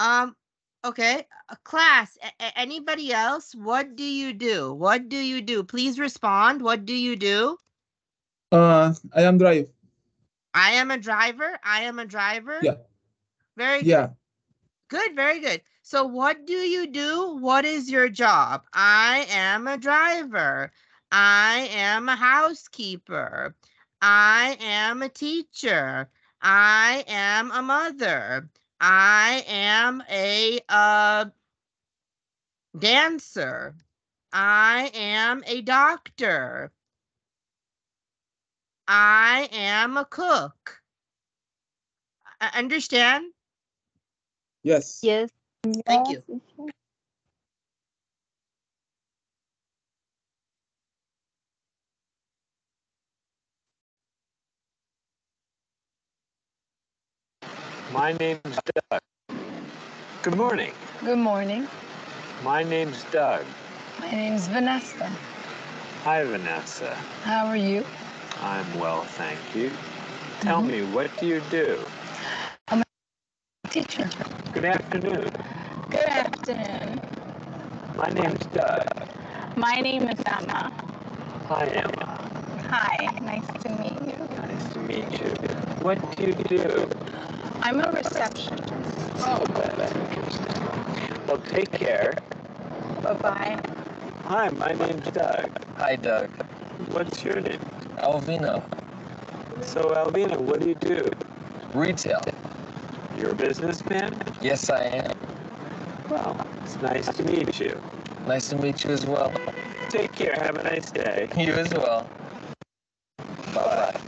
Um, okay, uh, class, a- anybody else? What do you do? What do you do? Please respond. What do you do? Uh, I am drive. I am a driver. I am a driver. Yeah. Very Yeah. good. Very good. So what do you do? What is your job? I am a driver. I am a housekeeper. I am a teacher. I am a mother. I am a uh, dancer. I am a doctor. I am a cook. I understand? Yes. Yes. Thank you. My name's Doug. Good morning. Good morning. My name's Doug. My name's Vanessa. Hi, Vanessa. How are you? I'm well, thank you. Tell mm-hmm. me, what do you do? I'm a teacher. Good afternoon. Good afternoon. My name's Doug. My name is Emma. Hi, Emma. Hi. Nice to meet you. Nice to meet you. What do you do? I'm a receptionist. Oh, that's interesting. Well, take care. Bye bye. Hi, my name's Doug. Hi, Doug. What's your name? Alvino. So, Alvina, what do you do? Retail. You're a businessman? Yes, I am. Well, it's nice to meet you. Nice to meet you as well. Take care. Have a nice day. You as well. Bye-bye.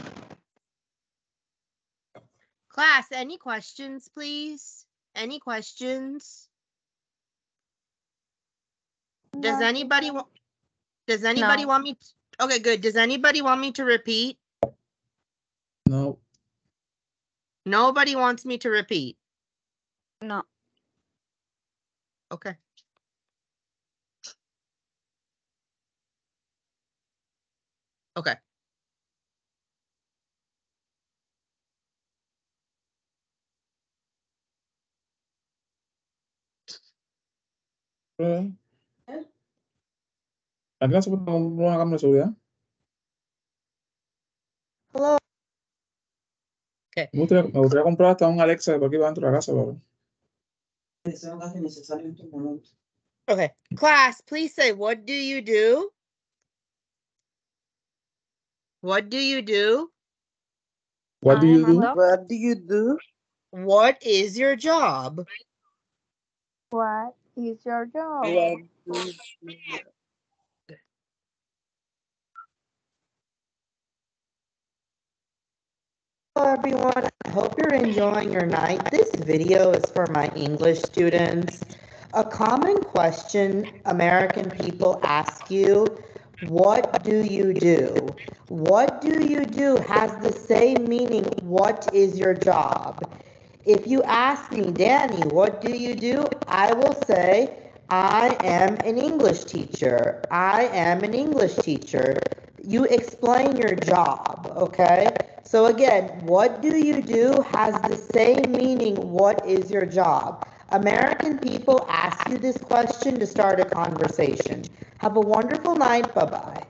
Class, any questions, please? Any questions? Does anybody want, does anybody No. want me? t- Okay, good. Does anybody want me to repeat? No. Nobody wants me to repeat. No. Okay. Okay. Eh. Acá se puede una cámara de seguridad. Hello. Me gustaría, me gustaría comprar hasta un Alexa para aquí dentro de la casa, pero Deseo casi necesario en estos momentos. Okay. Class, please say, what do you do? What do you do? what do you do? What do you do? What is your job? What is your job? What do you do? Hello everyone, I hope you're enjoying your night. This video is for my English students. A common question American people ask you, what do you do? What do you do has the same meaning, what is your job? If you ask me, Danny, what do you do? I will say, I am an English teacher. I am an English teacher. You explain your job, okay? So again, what do you do has the same meaning, what is your job? American people ask you this question to start a conversation. Have a wonderful night. Bye bye.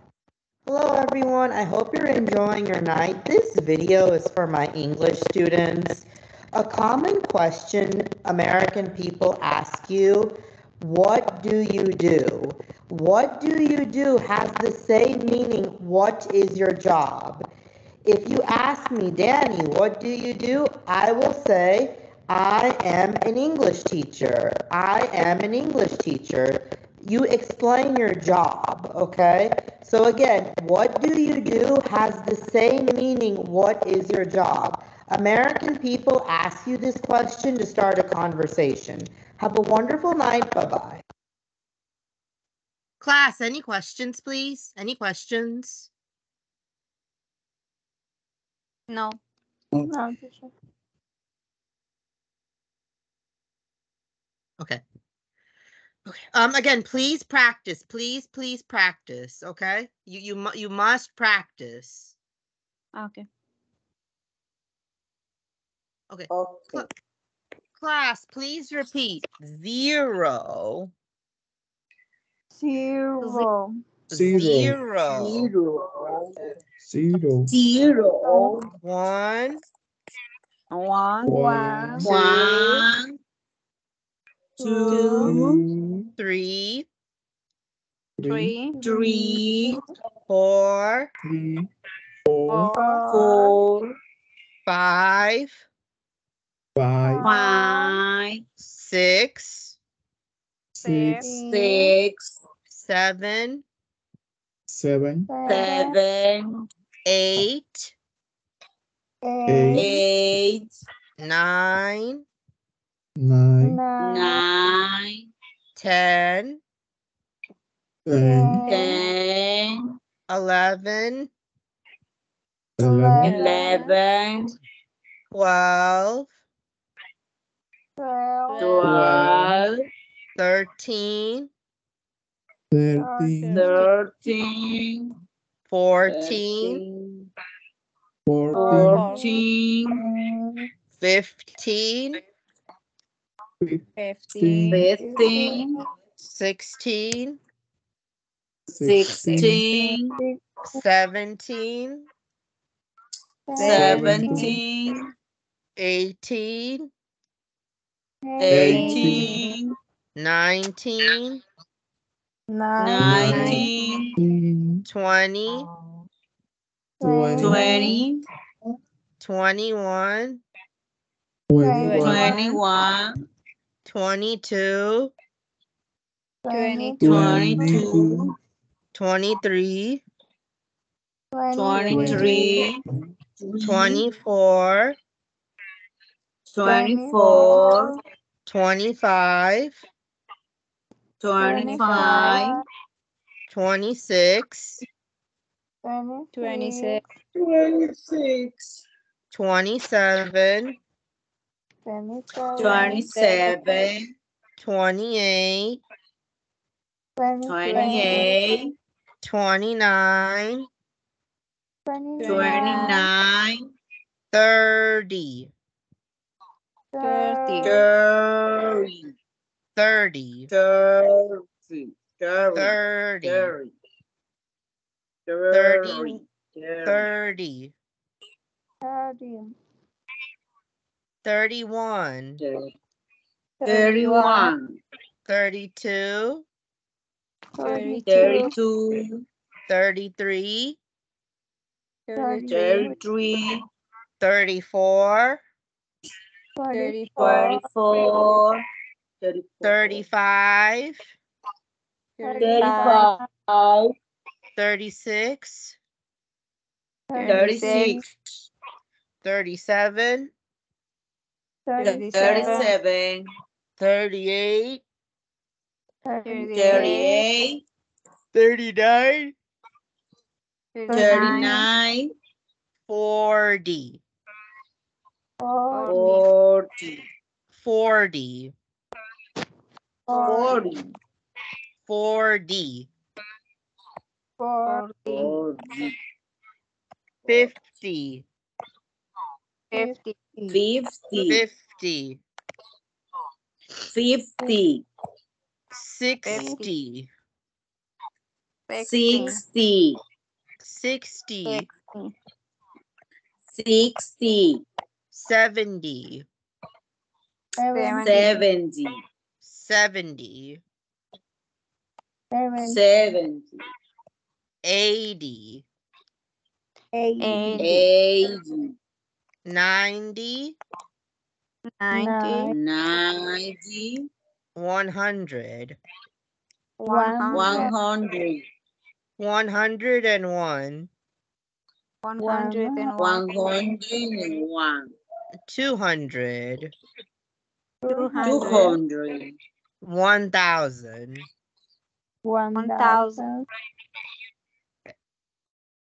Hello, everyone. I hope you're enjoying your night. This video is for my English students. A common question American people ask you what do you do? What do you do has the same meaning, what is your job? If you ask me, Danny, what do you do? I will say, I am an English teacher. I am an English teacher. You explain your job, okay? So again, what do you do has the same meaning, what is your job? American people ask you this question to start a conversation. Have a wonderful night. Bye bye. Class, any questions, please? Any questions? No. No. No, teacher. Okay. Okay. Um, again, please practice. Please, please practice. Okay. You you you must practice. Okay. Okay. Okay. Class, please repeat. Zero. Zero. Zero. Zero. Zero. Zero. One, One. One. One. Two. Two. three, Three. Three. four, Three. Four. Four. five, Five. Five. six, Six. Six. seven, Seven. Seven. eight, Eight. Eight. nine, Nine. Nine. ten, Ten. Ten. eleven, Eleven. Eleven. twelve, Twelve. thirteen, Thirteen. Thirteen. fourteen, Fourteen. Fourteen. fifteen, Fifteen. Fifteen. sixteen, Sixteen. seventeen, Seventeen. eighteen, Eighteen. nineteen, Nineteen. Nineteen. twenty, Twenty. Twenty. twenty-one, Twenty-one. Twenty-one. twenty-two, Twenty-two. twenty-three, Twenty-three. twenty-four, Twenty-four. twenty-five, Twenty-five. twenty-six, Twenty-six. Twenty-six. twenty-seven, Twenty-seven. twenty-eight, Twenty-eight. twenty-nine, Twenty-nine. Thirty, Thirty. thirty, Thirty. thirty, thirty, thirty, thirty-one, Thirty-one. thirty-two, Thirty-two. thirty-three, Thirty-three. thirty-four, Thirty-four. thirty-five, Thirty-five. thirty-six, Thirty-six. thirty-seven, Thirty-seven. thirty-eight, Thirty-eight. thirty-nine, Thirty-nine. forty, Forty. forty, Forty. forty, Forty. fifty, Fifty. fifty, Fifty. sixty, Sixty. sixty, Sixty. Seventy, Seventy. seventy, Seventy. eighty, Eighty. ninety, Ninety. one hundred, One hundred. one hundred. And one, One hundred and one. two hundred, Two Two hundred. one thousand. One thousand.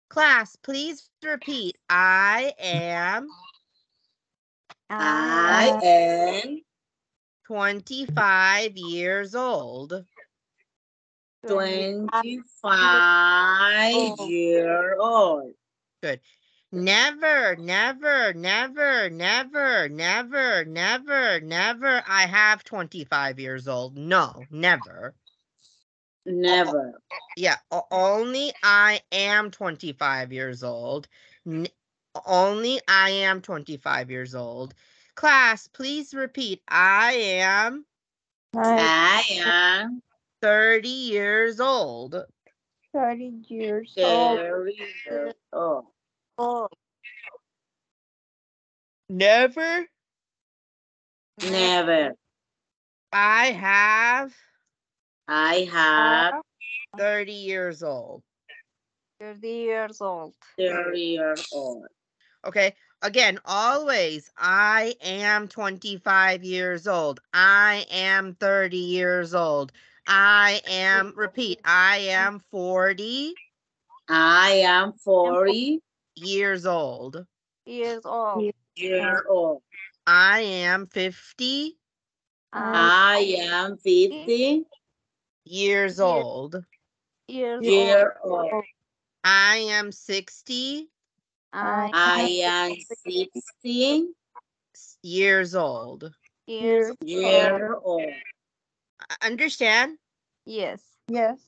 Class, please repeat. I am I am twenty-five years old. twenty-five year old. Never, never, never, never, never, never, never. I have 25 years old. No, never. Never. Yeah, only I am 25 years old. N- only I am 25 years old. Class, please repeat. I am I I am 30 years old. thirty years old. thirty years old. Oh. Never. Never. I have I have 30 years old. Thirty years old. thirty years old. Okay. Again, always, I am 25 years old. I am 30 years old. I am, repeat, I am 40 I am forty years old. Years old. years old. I am 50 I am fifty years old. Years years old. old. I am 60 I I am sixty years old. years years old. Uh, Understand? Yes. Yes.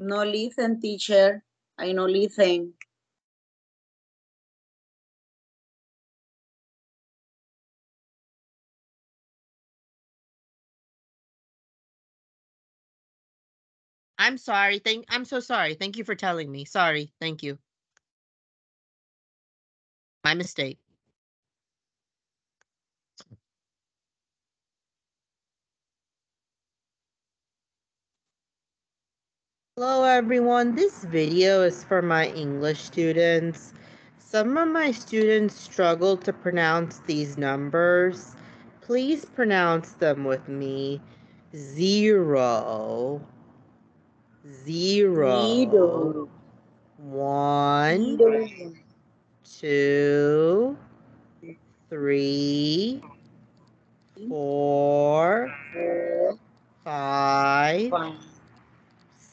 No listen, teacher. I no listen. I'm sorry. Thank I'm so sorry. Thank you for telling me. Sorry. Thank you. My mistake. Hello everyone. This video is for my English students. Some of my students struggle to pronounce these numbers. Please pronounce them with me. Zero. Zero. One, two, three, four, five,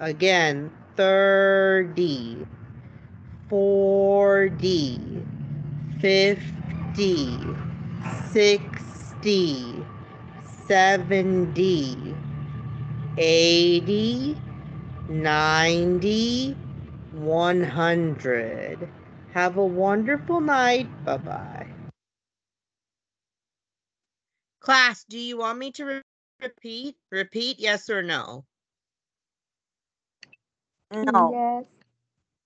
Again, thirty. forty, fifty, sixty, seventy, eighty, ninety, one hundred. Have a wonderful night. Bye bye. Class, do you want me to re- repeat? Repeat yes or no? No. Yes.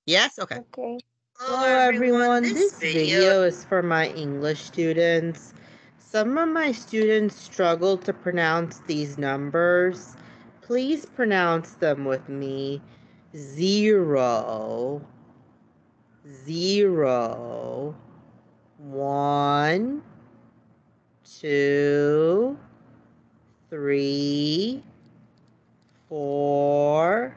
Yes? Okay. Okay. Hello everyone, this video is for my English students. Some of my students struggle to pronounce these numbers. Please pronounce them with me. Zero, zero, one, two, three, four,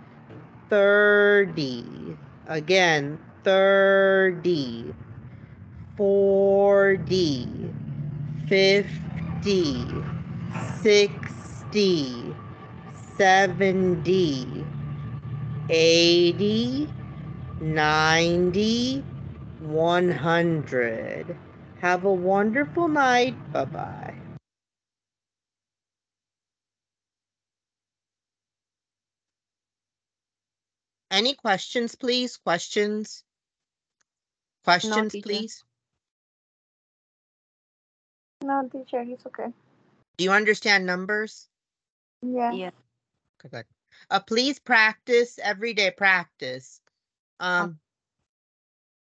thirty. Again, 30, 40, 50, 60, 70, 80, 90, 100. Have a wonderful night. Bye bye. Any questions, please? Questions? Questions, teacher. please? No, teacher, it's okay. Do you understand numbers? Yeah. Yeah. Okay, good. Uh, please practice everyday practice. Um,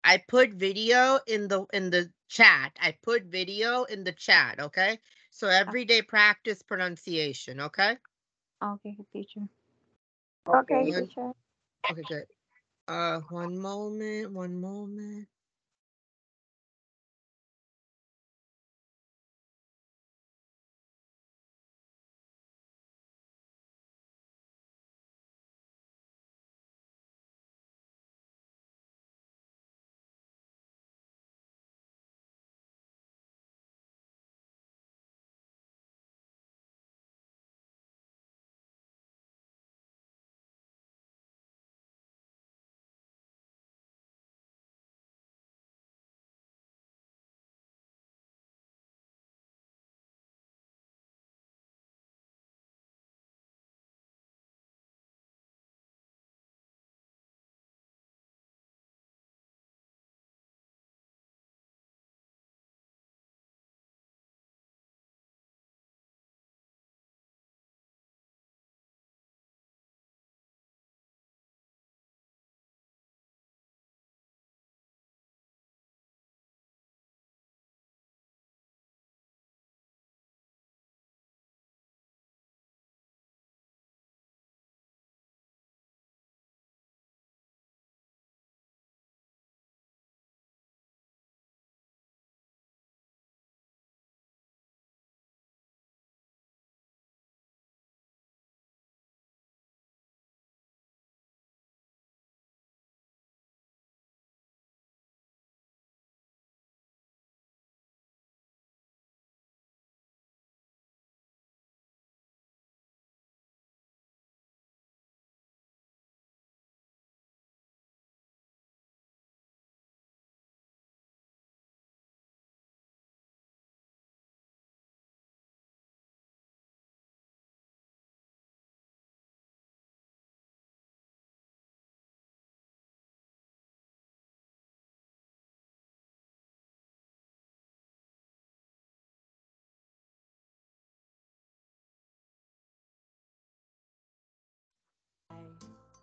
I put video in the in the chat. I put video in the chat. Okay, so everyday practice pronunciation. Okay. Okay, teacher. Okay, One- teacher. Okay, good. Uh, one moment. One moment.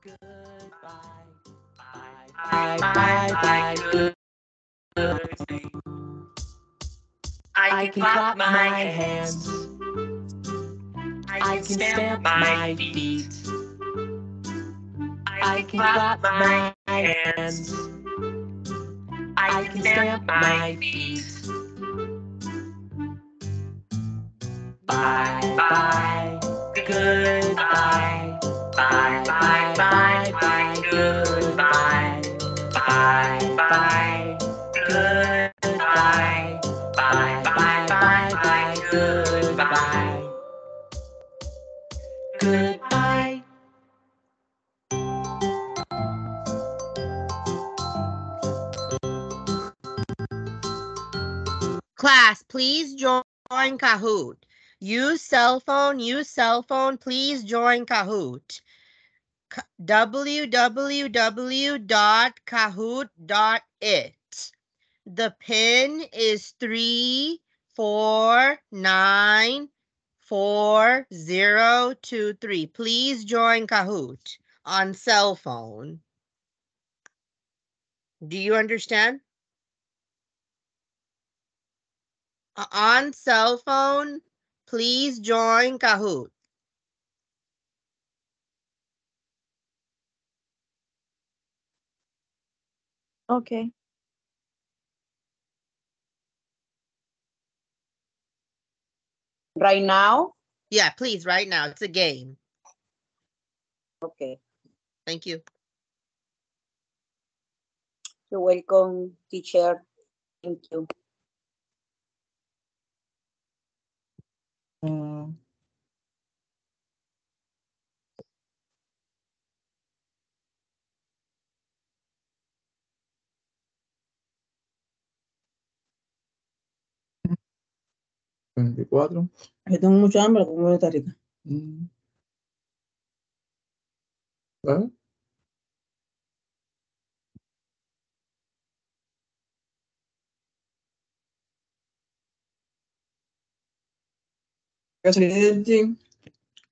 Goodbye. Bye, bye, bye, bye. Good. I can clap my hands. I can stamp my feet. I can clap my hands. I can stamp my feet. Bye bye, goodbye. Bye bye bye bye, goodbye. Bye bye, goodbye. Bye bye bye bye, goodbye. Goodbye. Class, please join Kahoot. Use cell phone, use cell phone, please join Kahoot. Www.kahoot.it. The pin is three four nine four zero two three. Please join Kahoot on cell phone. Do you understand? Uh, on cell phone, please join Kahoot. Okay. Right now? Yeah, please, right now. It's a game. Okay. Thank you. You're welcome, teacher. Thank you. Mm. 24. Yo tengo mucha hambre, como ¿Qué?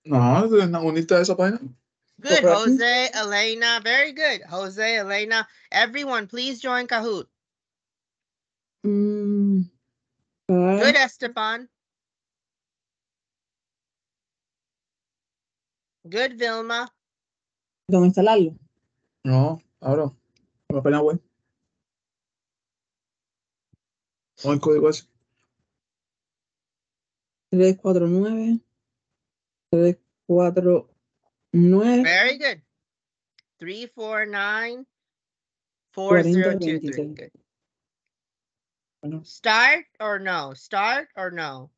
No, no unita esa página. Good, Jose, Elena. Very good. Jose, Elena. Everyone, please join Kahoot. Mm. Good, Esteban. Good, Vilma. Tengo que instalarlo. No, ahora. La página web. O el código ese. 349. 349. Very good. Three, four, nine, four, zero, two, three. 40, Good. Start or no? Start or no?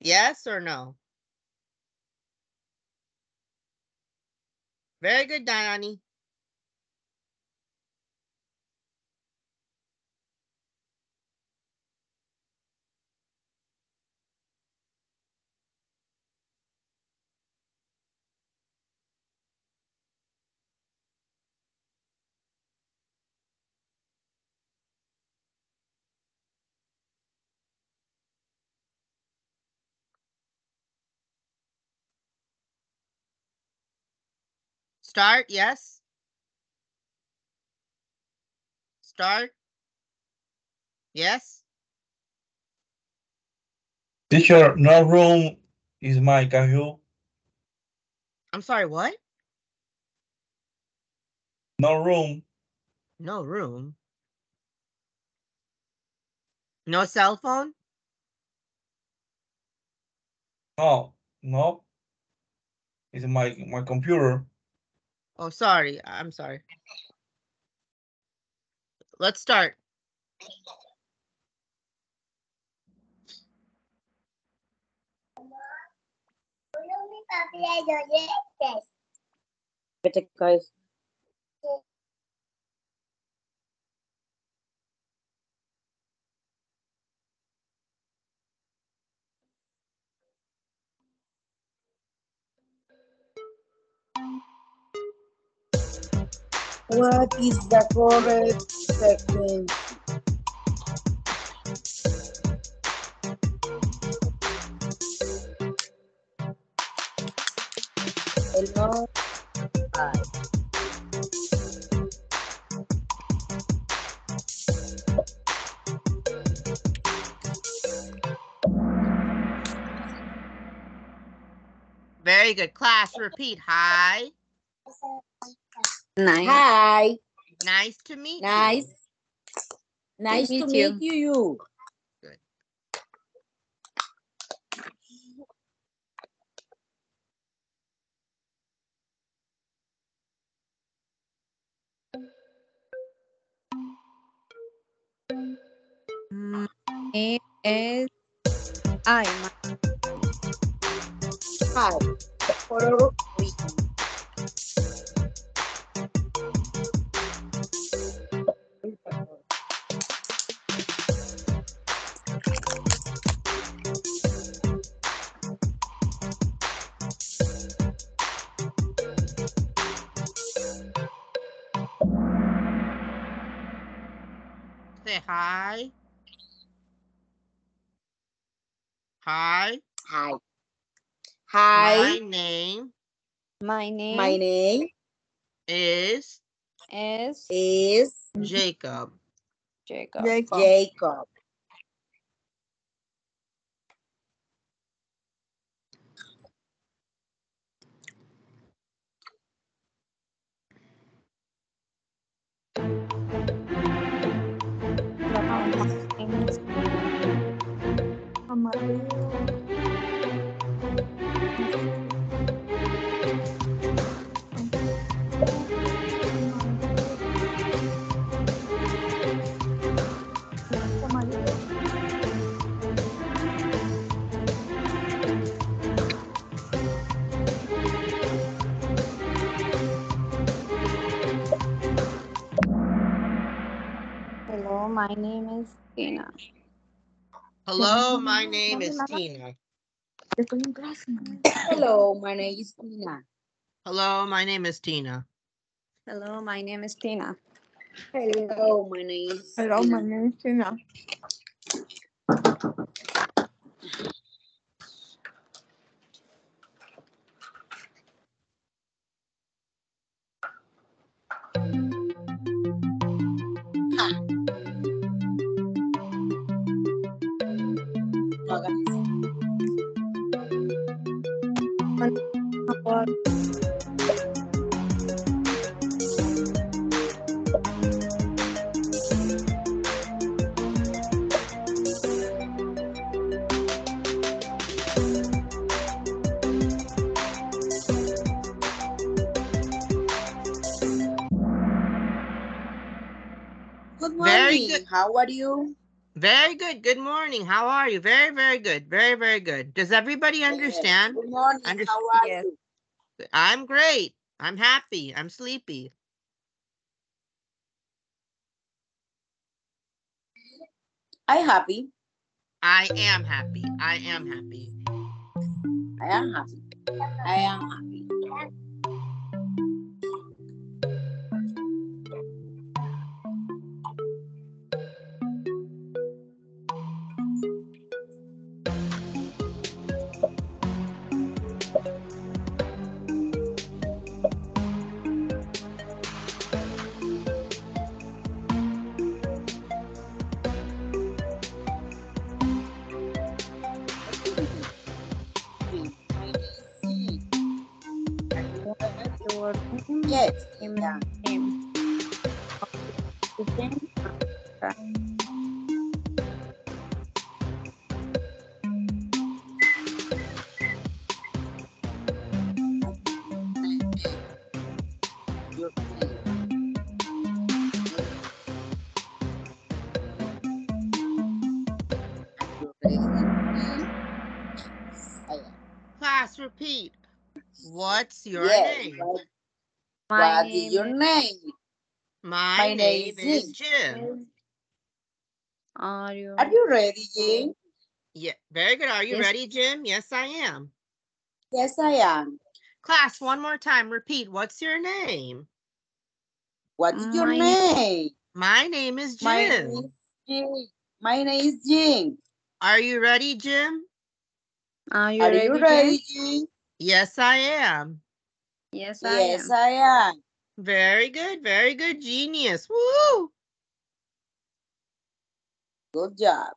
Yes or no? Very good, Diani. Start, yes? Start? Yes? Teacher, no room is my Kahoot. I'm sorry, what? No room. No room. No cell phone? No, no. It's my my computer. Oh, sorry. I'm sorry. Let's start. ¿Qué te caes? What is the correct segment? Hello. Hi. Very good class. Repeat. Hi. Nice. Hi. Nice to meet Nice. you. Nice Nice to meet meet you. you. My name is I. My, Hi. Say hi. Hi. Hi. My Hi. name my name My name is is is Jacob. Jacob. Jacob. My name is Tina. Hello, my name is Tina. Hello, my name is Tina. Hello, my name is Tina. Hello, my name is Tina. Hello, my name is Hello, my name is Tina. No hagas eso. Good Very morning. good. How are you? Very good. Good morning. How are you? Very, very good. Very, very good. Does everybody understand? Good morning. Under- How are you? I'm great. I'm happy. I'm sleepy. I happy. I am happy. I am happy. I am happy. I am happy. Class, repeat. What's your Yes. name? What, My what is name your name? My, My name name is is Jim. Are you? Are you ready, Jane? Yeah, very good. Are you Yes. ready, Jim? Yes, I am. Yes, I am. Class, one more time. Repeat. What's your name? What is your My- name? My name is My Jim. name is Jane. My name is Jane. Are you ready, Jim? Are you Are ready? you Jane? ready, Jane? Yes, I am. Yes, I Yes, am. I am. Very good. Very good. Genius. Woo! Good job.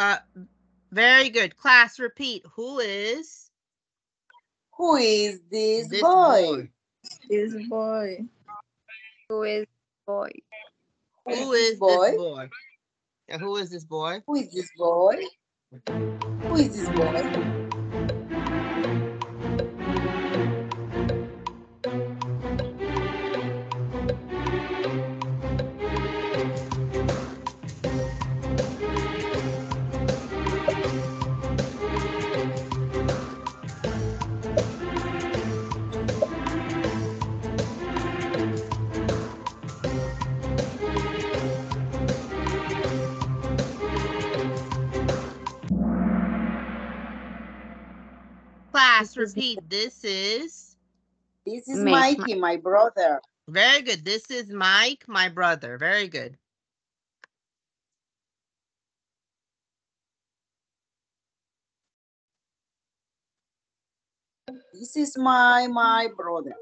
Uh, very good. Class, repeat. Who is Who is this, this boy? This boy. Who is boy? Who is boy? this boy? Yeah, who is this boy? Who is this boy? Who is this boy? Repeat. This is This is Mike, Mikey, my brother. very good. This is Mike, my brother. Very good. This is my my brother.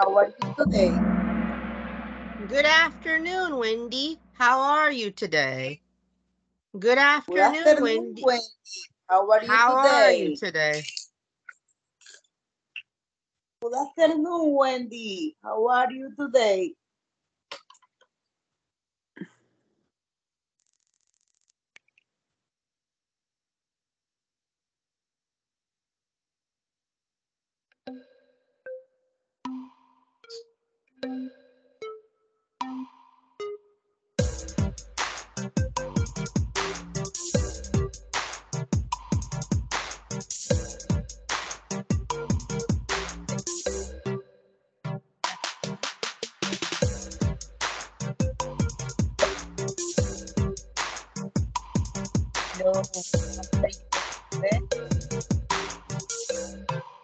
How are you today? Good afternoon, Wendy. How are you today? Good Good afternoon, afternoon, Wendy. Wendy. How are you How are you today? today? Good afternoon, Wendy. How are you today? Hello.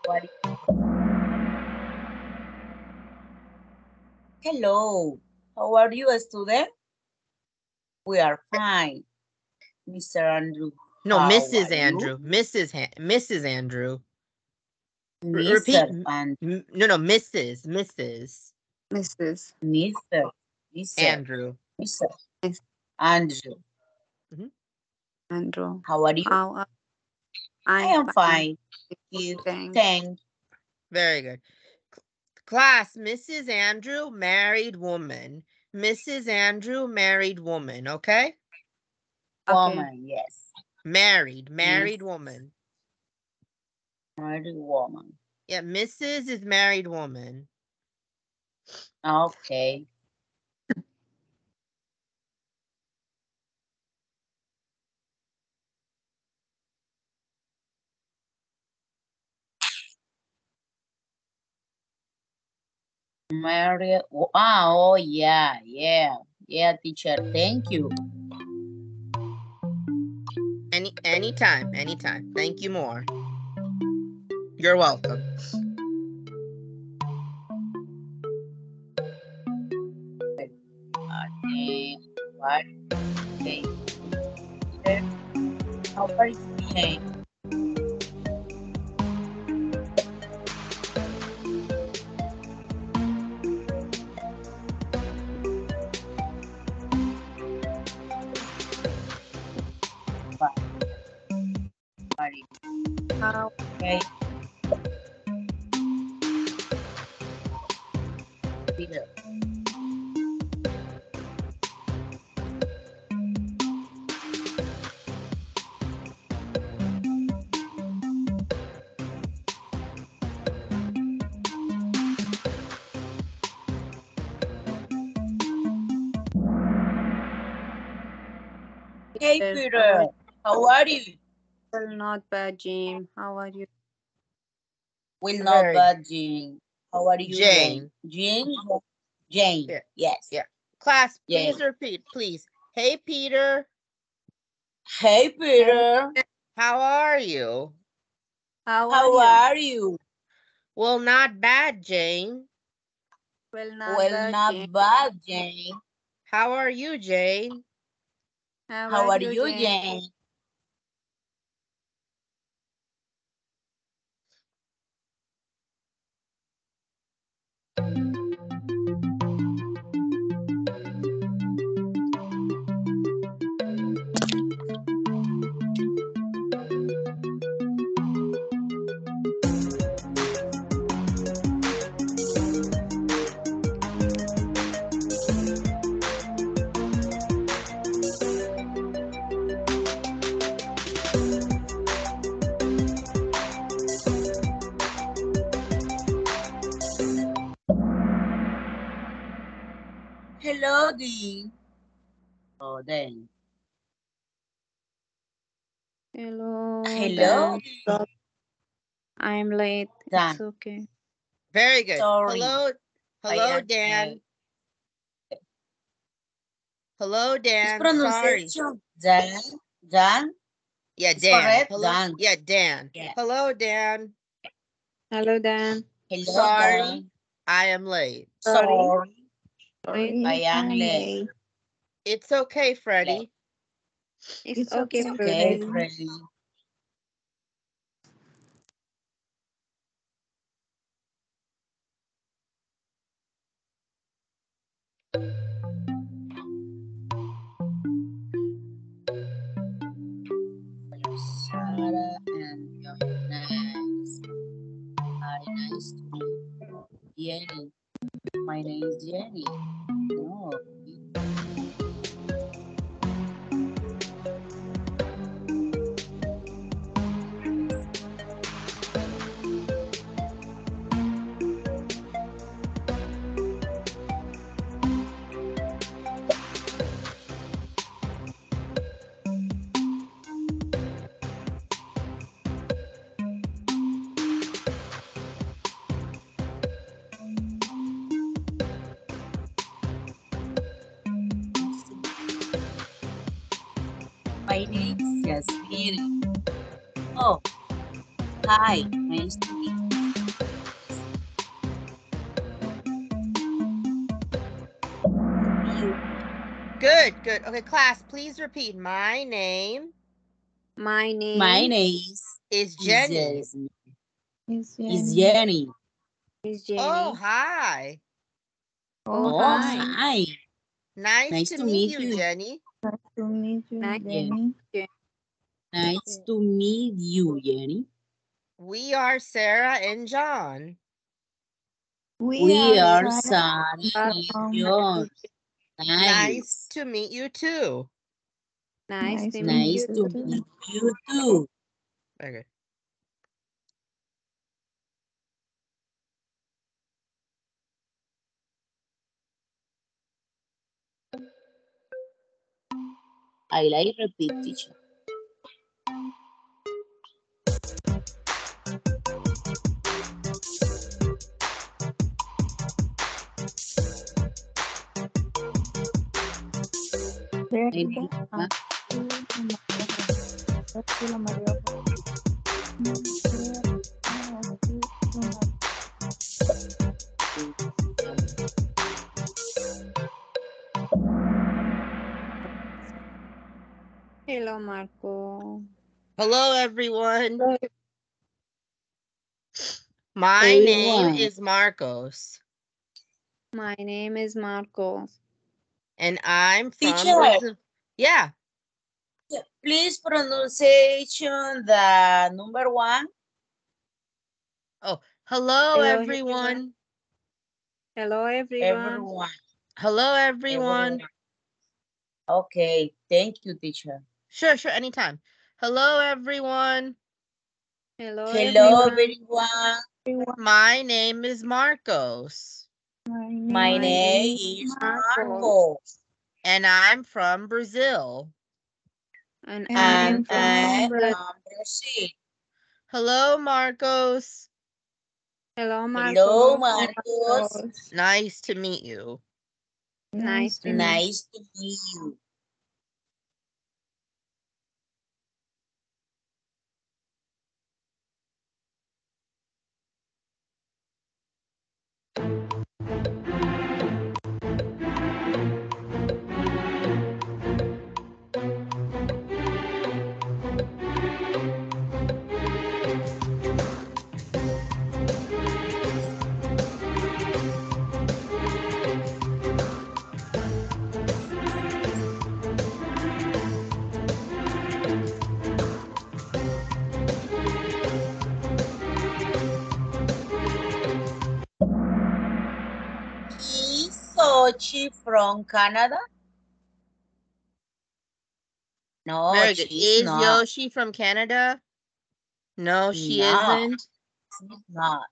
How Hello. How are you, student? We are fine. Mr. Andrew. No, Mrs. are you? Andrew. Mrs. Han- Mrs. Andrew. Mr. repeat. and M- No, no, Mrs. Mrs. Mrs. Mr. Mr. Andrew. Mr. Miss- Andrew. Mm-hmm. Andrew. How are you? How are I am fine. Thank you. Thanks. Thanks. Very good. Class, Mrs. Andrew, married woman. Mrs. Andrew, married woman. Okay? Okay. Woman, yes. Married, married woman. Married woman. Yeah, Mrs. is married woman. Okay. Maria, oh, ah, oh, yeah, yeah, yeah, teacher, thank you. Any anytime, anytime. Thank you more. You're welcome. What? Okay. How are you how are you? well, not bad, Jane. How are you? Will not Very- bad, Jane. How are you? Jane. Jane? Jane. Yeah. Yes. Yeah. Class, Yay. please repeat, please. Hey, Peter. Hey Peter. How are you? How, How are are you? Well, not bad, Jane. Well, not Well, bad, not Jane. bad, Jane. How are you, Jane? How, How are you, Jane? Hello, Dean. Oh, then. Hello. Hello, Dan. I'm late. Dan. It's okay. Very good. Sorry. Hello, hello, am Dan. Hello, Dan. Sorry. Dan. Dan. Yeah, Dan. correct, Hello. Dan. Yeah, Dan. Yeah. Hello, Dan. Hello, Dan. Hello, Sorry, Dan. I am late. Sorry. Sorry, I am late. It's okay, Freddie. It's, It's okay, okay, Okay, Freddie. Freddy. Sarah and your nice. Hi, nice to meet you. My name is Jenny. No. Jasmine. Oh, hi. Nice to meet you. Good, good. Okay, class, please repeat. My name My name, My name is is Jenny. Jasmine. Is Is Jenny. Jenny. is Jenny. Oh, hi. Oh, Oh, hi. hi. Nice, Nice to, to meet, meet you, you. Jenny. Nice to meet you, Nice to Jenny. Nice to meet you, Jenny. We are Sarah and John. We are Sarah Sarah and and John. Nice Nice. to meet you too. Nice, Nice to to meet Nice you. to too. meet you too. Okay. I like repeat teacher. Hello, Marco. Hello, everyone. Hello. My name Everyone. is Marcos, My name is Marcos. and I'm from Teacher. Brazil. Yeah. Please pronunciation the number one. Oh, hello, Hello, everyone. Hello, everyone. Everyone. Hello, everyone. Okay, thank you, teacher. Sure, sure, anytime. Hello, everyone. Hello, Hello, everyone. everyone. My name is Marcos, My My My name name is Marcos. Marco, and I'm from Brazil. And, And I am and from I'm Brazil. from Brazil. Hello, Marcos. Hello, Marco. Hello, Marcos. Nice to meet you. Nice to meet Nice to meet you. Yoshi from Canada? No, Very good. she's Is not. Yoshi from Canada? No, she No. isn't. She's not.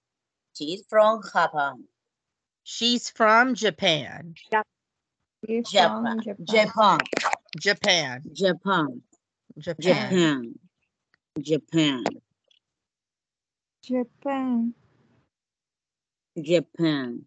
She's from Japan. She's from Japan. She's Japan. from Japan. Japan. Japan. Japan. Japan. Japan. Japan. Japan.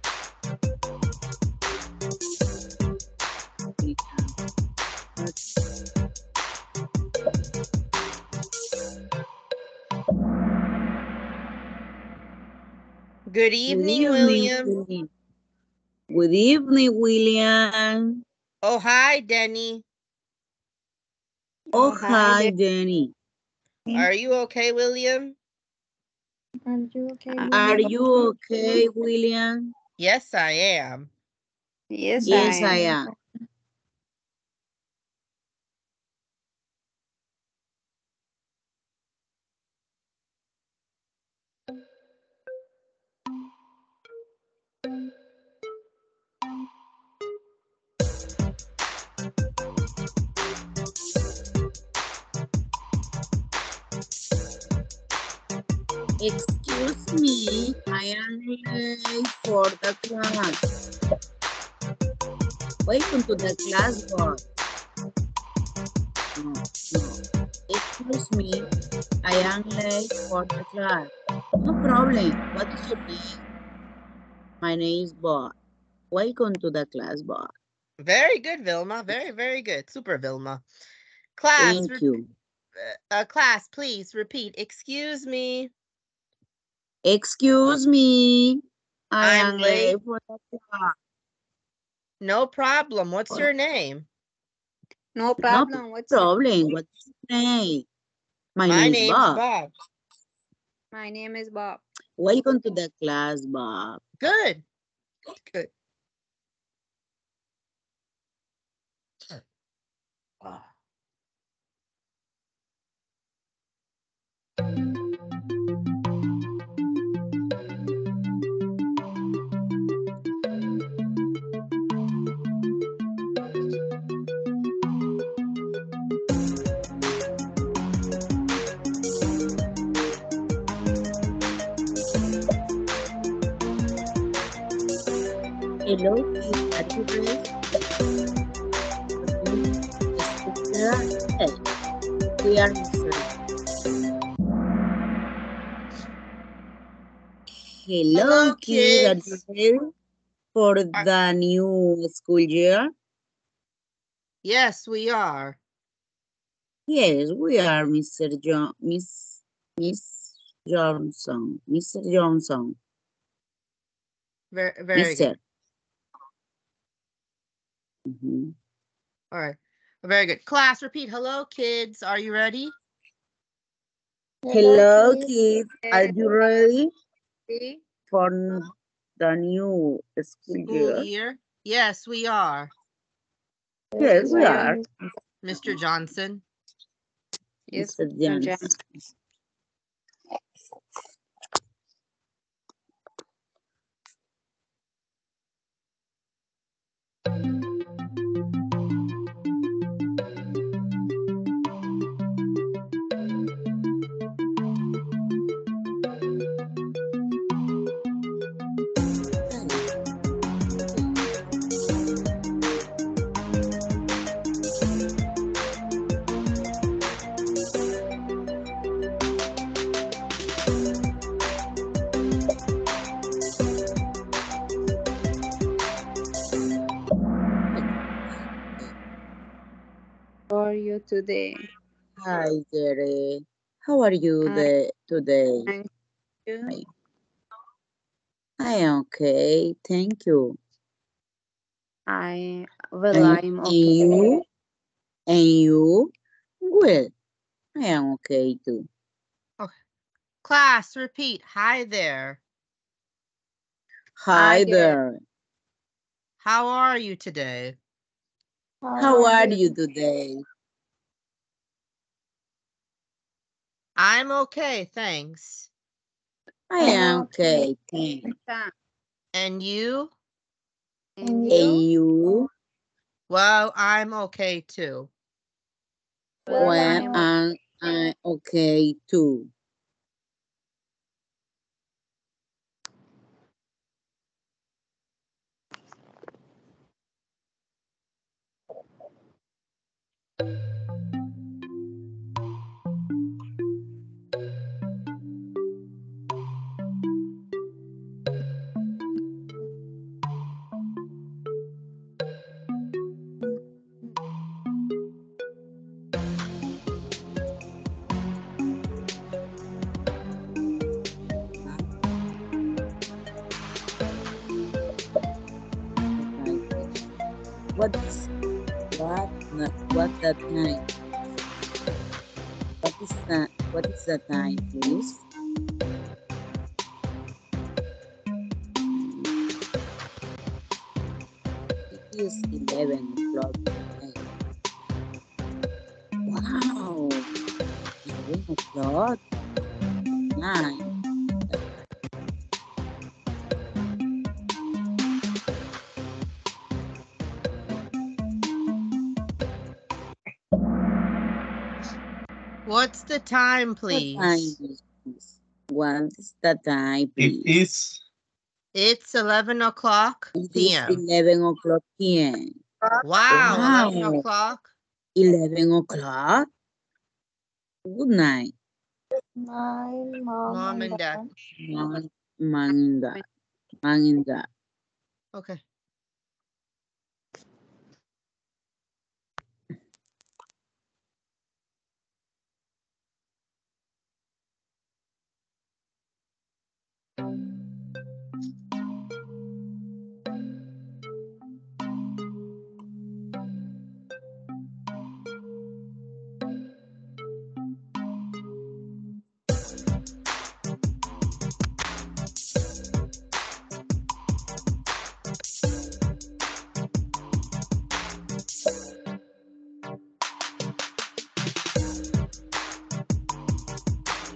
Good evening, William. William. Good evening, William. Oh, hi, Denny. Oh, oh hi, hi, Dan- Danny. Are you okay, William? Are you okay? Are William? you okay, William? Yes, I am. Yes, Yes, I I am. Excuse me, I am late for the class. Welcome to the class, boss. No, no. Excuse me, I am late for the class. No problem. What is your name? My name is Bob. Welcome to the class, Bob. Very good, Vilma. Very, very good. Super, Vilma. Class, Thank you. uh, class, please repeat. Excuse me. Excuse me, I I'm am late. late for the class. No problem. What's your name? No No problem. What's your- problem. What's your name? My, My name is Bob. Bob. My name is Bob. Welcome to the class, Bob. Good. Good. Ah. Hello, kids. Are you ready? Okay. We are listening. Hello, Hello, kids. kids. Are you ready for the new school year? Yes, we are. Yes, we are, Mr. John, Miss, Miss Johnson, Mr. Johnson, Very, very Mr. good. Mhm. All right. Very good. Class, repeat. Hello, kids. Are you ready? Hello, kids. Are you ready for the new school School year? year? Yes, we are. Yes, we are. Mr. Johnson. Yes, Mr. Mr. Johnson. You today? Hi, Jerry. How are you Hi. the, today? Thank you. Hi. I am okay, thank you. I well, And, I'm and okay. you? And you? Well, I am okay too. Okay. Class, repeat. Hi there. Hi Hi there. How are you today? How are you today? I'm okay, thanks. I am okay, thanks. And you? And And you? you? Well, I'm okay too. Well, Well, I'm I'm, I'm okay too. What is what what the time? What is the what is the time, please? It is eleven o'clock. Wow, eleven o'clock. Nine. What's the time, What time please? is? What is the time, It please? is It's 11 o'clock It is p.m. eleven o'clock p.m. Wow, 11 o'clock. Eleven o'clock. Good night, My mom, Mom and dad. mom, mom and dad. Mom and dad. Okay.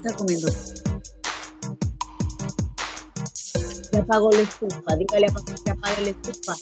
Está comiendo. Ya apagó la estufa. Dígale a papá que apague la estufa.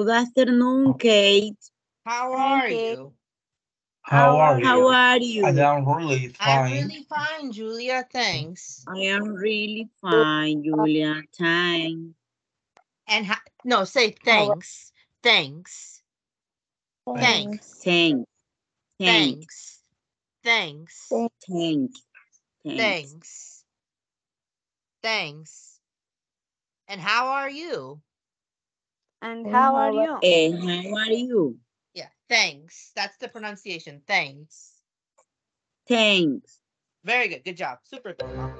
Good afternoon, Kate. How are Kate. you? how are you? How are you? I am really fine. I'm really fine, Julia. Thanks. I am really fine, Julia. Thanks. And no, say thanks. Thanks. Thanks. Thanks. Thanks. Thanks. Thanks. Thanks. Thanks. Thanks. Thanks. And how are you? And how are you? And how are you? Yeah, thanks. That's the pronunciation. Thanks. Thanks. Very good. Good job. Super good.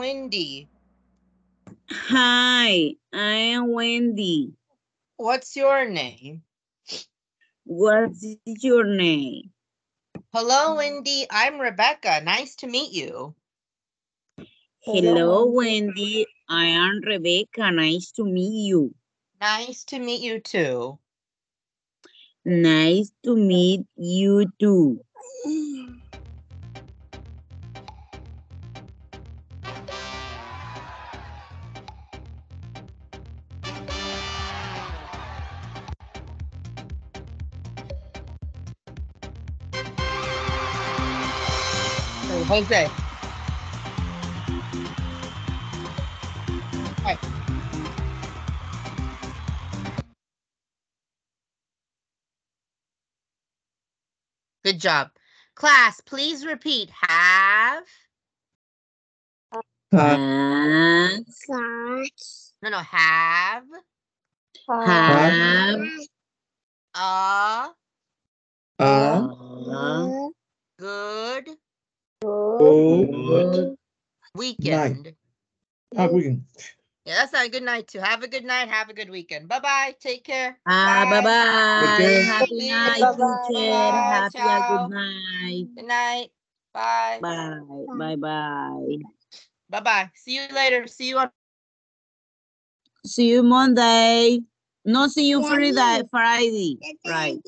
Wendy. Hi, I am Wendy. What's your name? What's your name? Hello, Wendy. I'm Rebecca. Nice to meet you. Hello, Wendy. I am Rebecca. Nice to meet you. Nice to meet you too. Nice to meet you too. Jose. Right. Good job. Class, please repeat. Have. Have, No, no. Have. have. A a Good. Good Weekend. ah, weekend. Yeah, that's not a good night too. Have a good night. Have a good weekend. Bye bye. Take care. Ah, bye bye. Okay. Happy night, Bye-bye. teacher. Bye. Happy a Ciao. good night. Good night. Bye. Bye. Bye bye. Bye bye. See you later. See you on. See you Monday. No, see you Friday. Friday. Right.